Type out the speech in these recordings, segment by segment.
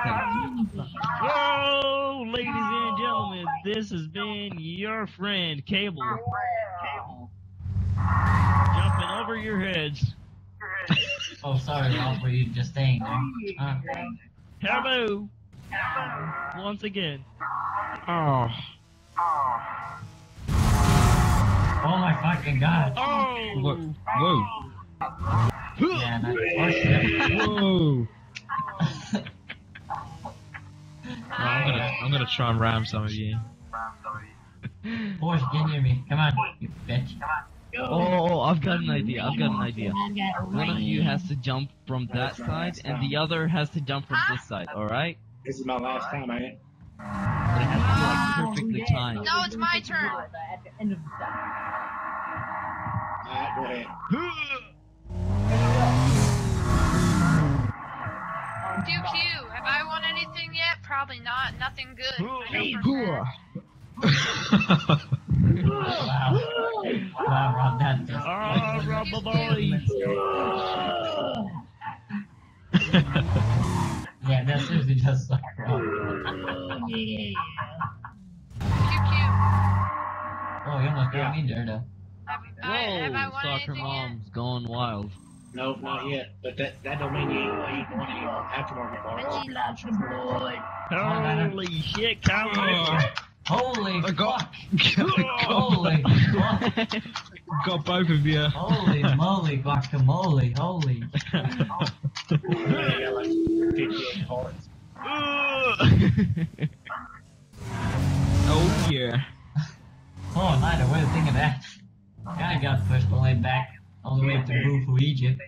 straps. Whoa, ladies and gentlemen, this has been your friend Cable. Cable. Jumping over your heads. Oh, sorry, Ralph, were you just staying there? Huh? Hello. Once again. Oh. Oh my fucking god. Oh. Whoa. Whoa. Yeah, that's unfortunate. Whoa. I'm gonna I'm gonna try and ram some of you. Boys, get near me. Come on, you bitch. Oh, oh, oh, oh, I've got an idea. I've got an idea. One of you has to jump from that side, and the other has to jump from this side. All right? This is my last time, ain't it? But it has to be like ah, perfectly timed. No, it's my turn. At the end of the set. Alright, go ahead. QQ, have I won anything yet? Probably not. Nothing good. I know for sure. Wow. Wow, Rob, that just. Ah, Robboi. Yeah, that seriously just sucked, Rob. QQ, Oh, you almost got me there, have, I, have Whoa, soccer anything yet? mom's going wild. Nope, not yet. But that that don't mean you ain't going any uh, aftermarket parts. Lots of blood. Holy shit, Colin. Holy I got fuck! Holy fuck! got both of you. Holy moly, guacamole! Holy! I like 58 parts. oh yeah. Oh, neither. What do you think of that? Kinda got pushed all the way back, all the way to Bufu, Egypt.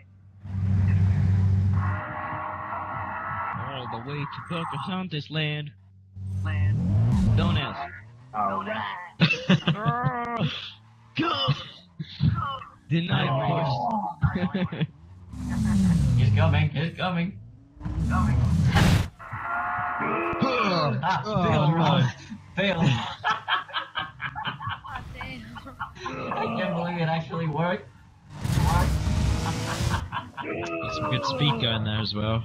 All the way to Pocahontas land. Land. Don't ask. Alright. Denied push. He's coming, he's coming. Ah, Oh, fail, no. Fail. Oh. I can't believe it actually worked. Got some good speed going there as well.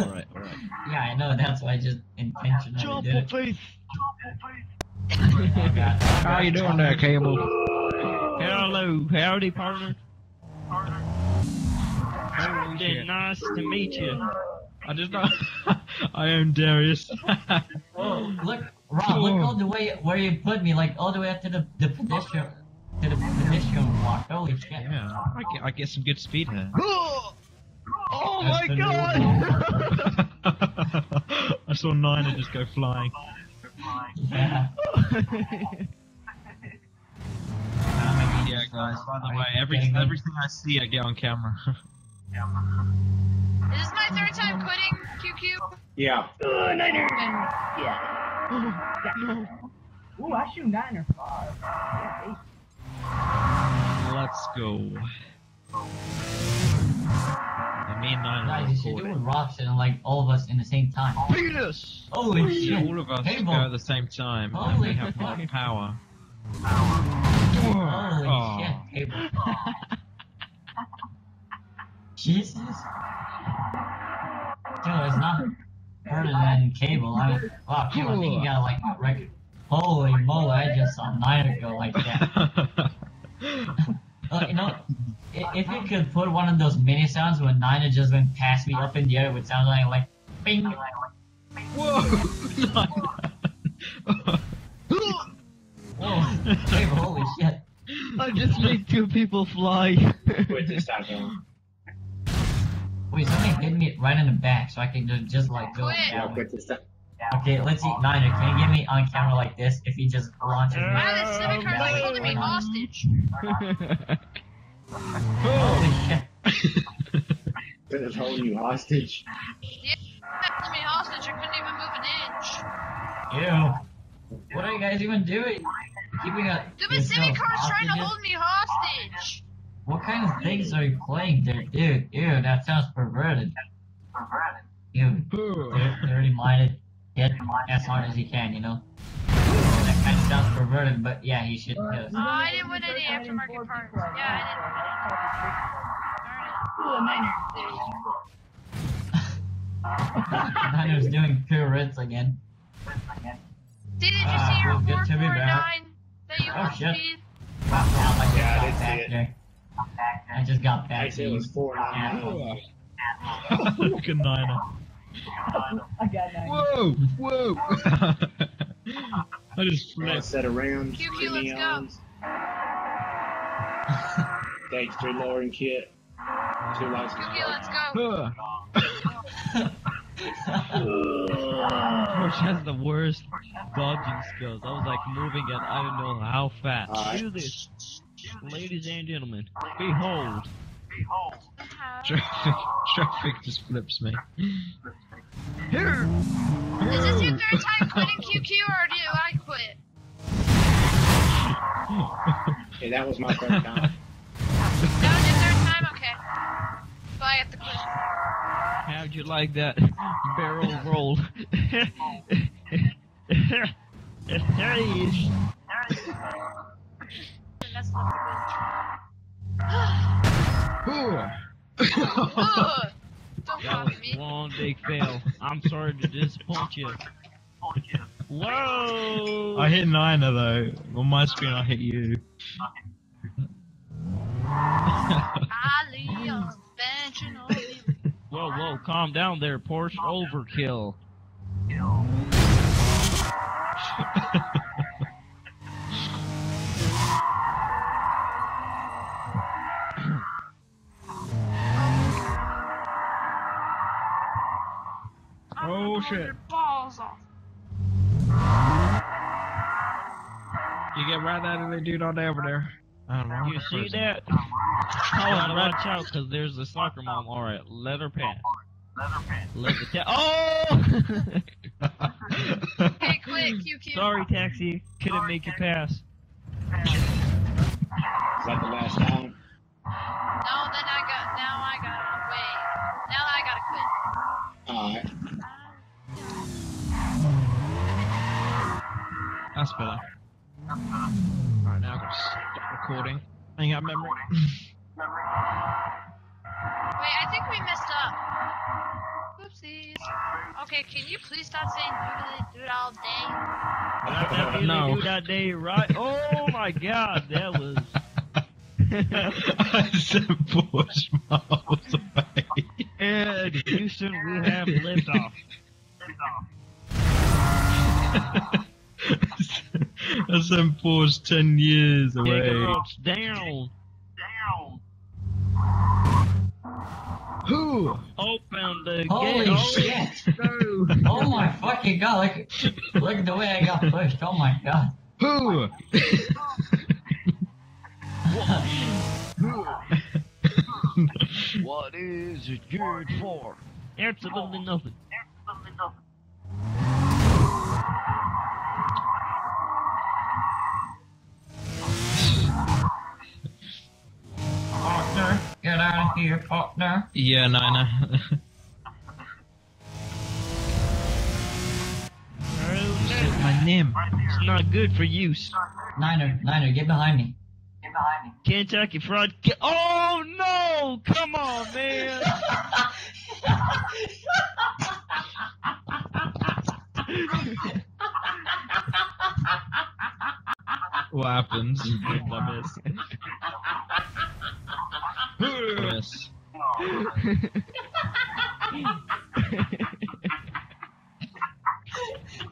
alright, alright. Yeah, I know, that's why I just intentionally Jump did it. face. Oh, God. How are you doing there, Cable? Hello, howdy, partner. Holy Been nice to meet you. I just know. I am Darius. Oh, look, Rob, look all the way where you put me, like all the way up to the, the pedestrian, to the pedestrian walk. Holy shit. yeah, I get, I get some good speed here. Oh my god! I saw Niner just go flying. Yeah. Yeah, guys. By the way, every, everything I see, I get on camera. Is this my third time quitting, QQ? Yeah. Uh, niner. Yeah. Ooh, I shoot nine or five. Yeah, eight. Let's go. And me and Niner Guys, you should do recording. with rocks and like all of us in the same time. Penis! Holy Yeah, shit. all of us Cable. go at the same time, and we have fuck. more power. Holy Oh. shit, Cable. Jesus. Dude, it's not harder than cable. I mean, wow, Cable, I think you got like a record. Holy moly, I just saw nine go like that. Uh, you know, if you could put one of those mini sounds when Niner just went past me up in the air, it would sound like like bing. Whoa! Whoa, Cable, holy shit. I just made two people fly. Quit this time. Wait, somebody hit me right in the back so I can just, just like go. Quit. Yeah, down. quit this time. Okay, let's see. Niner, can you get me on camera like this if he just launches me? Wow, this civic car's like holding me hostage. Holy shit. Put this holding you hostage. Yeah, holding me hostage. I couldn't even move an inch. Ew. What are you guys even doing? Keeping a. Stupid civic yourself car's trying to hold me hostage. What kind of things are you playing there, dude? Ew, that sounds perverted. Perverted. Ew. Dir- Dirty minded. Get as hard as he can, you know? That kind of sounds perverted, but yeah, he should. Yes. Oh, I didn't win any aftermarket parts. Yeah, I Ooh, a niner. Niner's doing pirouettes again. Did you Ah, see your feels good to be back. 449 that you Oh, shit. speed? Wow, I Yeah, I got did see it. there. I just got I back said it was four nine. Look at Niner. I got nine. Whoa! Whoa! I just One flipped. set of rounds, Pew, two pew, let's go. neons. Stage three lowering kit. Two license Okay, let's go. Porsche has the worst dodging skills. I was like moving at I don't know how fast. Alright. Do this, ladies and gentlemen. Behold. Uh-huh. Traffic, traffic just flips me. Here. Is this your third time quitting QQ or do I quit? Yeah, that was my third time. That was your third time? Okay. So I have to quit. How'd you like that barrel roll? hey. That's not Ugh. good. Ugh. Don't That copy was me. one big fail. I'm sorry to disappoint you. Whoa! I hit Niner though. On my screen, I hit you. Ali on the bench and all you. Whoa, whoa, calm down there, Porsche. Overkill. I'm Oh, shit. your balls off. You get right out of the dude on day over there. I. You see that? Oh, watch out, because there's a soccer mom. Alright, let her pass. Let the ta- Oh! Hey, quit, QQ. Sorry, taxi. Couldn't make you pass. Is that the last time? That's better. Alright, now I've got to stop recording. Hang out memory. Wait, I think we messed up. Whoopsies. Okay, can you please stop saying doodly doodle all day? No. No. Do that day right. Oh my god, that was. I said Porsche miles away. And Houston, we have liftoff. I said Porsche 10 years away. Gigahertz down. Who? Open the Holy gate. shit! Oh, oh my fucking god, look, look at the way I got pushed, oh my god. Who? What is it good for? Absolutely nothing. Partner, get out of here, partner. yeah, Niner. Oh, My name. no. It's not good for use. Niner, Niner, get behind me. Get behind me. Kentucky Fried. Ki- oh no! Come on, man. What happens? I missed.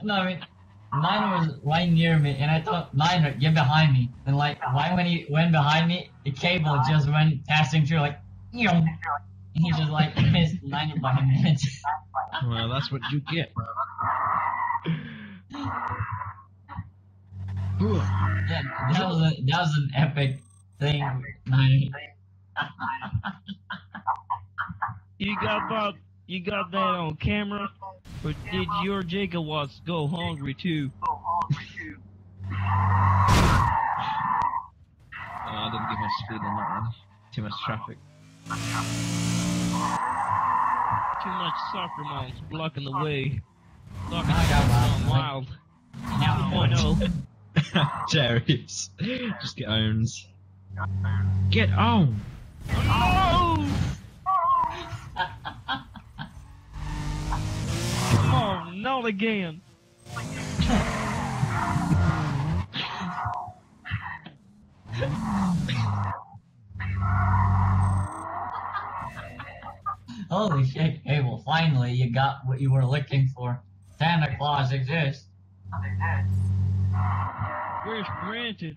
No, I mean, Niner was right near me, and I thought, Niner, get behind me. And like, right when he went behind me, the cable just went passing through, like, you know. And he just like missed Niner by a minute. Well, that's what you get. yeah, that was a, that was an epic thing, Niner. You got that? You got that on camera? Or did your gigawatts go hungry too? Uh, I didn't give much speed on that one. Too much traffic. Too much soccer moms blocking the way. Soccer moms wild. Now, 2.0. Chariots. Just get owns. Get on! No! again. Holy shit, Cable, finally you got what you were looking for. Santa Claus exists. Where's Granted?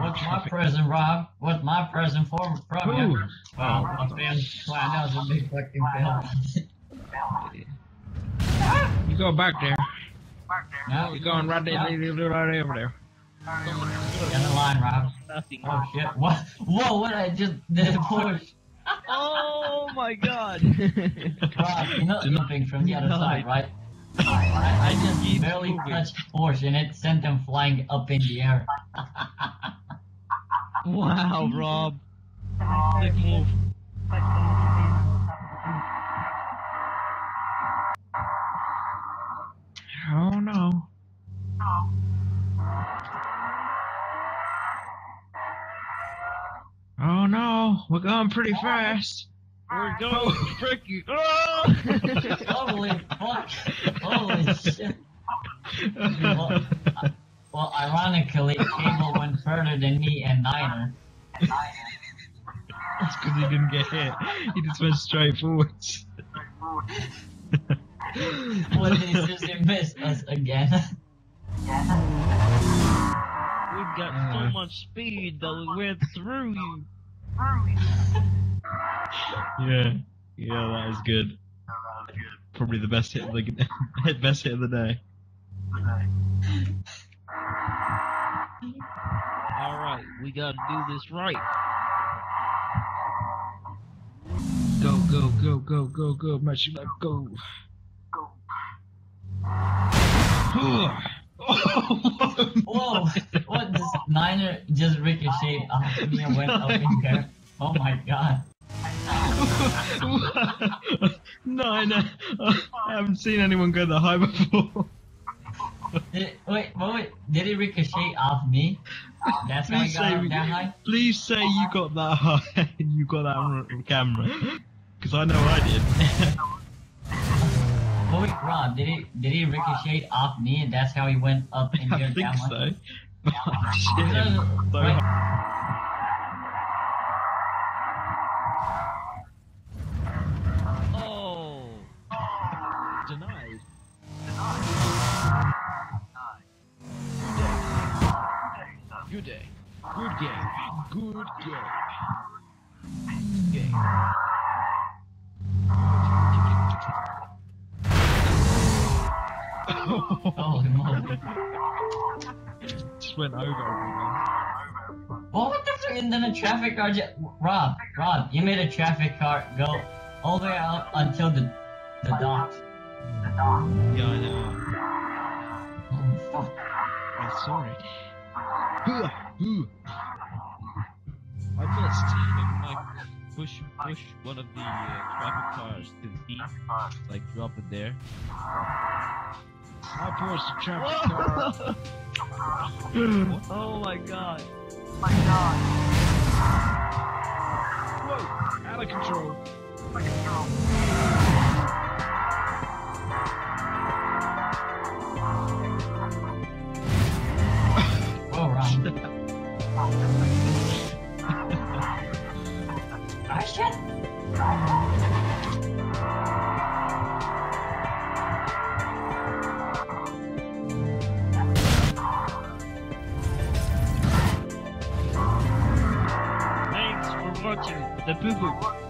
What's my present, Rob? What's my present for from you? Ooh. Oh, a fan. Well, I know it's a big fucking fan. You go back there. No, You're going right there, no. right over there. Get in the line, Rob. Nothing. Oh shit! What? Whoa! What I just did push? Oh my god. Rob, you know something from the other side, right? I, I just barely touched Porsche and it sent him flying up in the air. wow, Rob. Slick move. Oh no. Oh no, we're going pretty fast. We're going tricky. Oh! Holy fuck! Holy shit! Well, well, ironically, Cable went further than me and Niner. That's because he didn't get hit. He just went straight forwards. What is this? He missed us again. We've got so much speed that we went through you. Yeah, yeah, that is good. Probably the best hit of the best hit of the day. Alright, we gotta do this right. Go, go, go, go, go, go, match you go. Go. Whoa! What? This Niner just ricocheted off me and went up in there. Oh my god. no, no, I haven't seen anyone go that high before. Did, wait, wait, wait. Did it ricochet off me? That's how he Please got say, that high? please say you got that high and you got that on camera, because I know I did. Oh wait, Rob, did he did he ricochet off me and that's how he went up in I your think down so. Oh, shit. So wait. Went over everyone. What the fuck? And then a traffic car just... Rob, Rob, you made a traffic car go all the way out until the the docks. Yeah, I know. Oh, fuck. I'm sorry. I missed. Like push push one of the uh, traffic cars to the sea, like drop it there. I pushed the traffic car. oh my god. Whoa, The Boo Boo.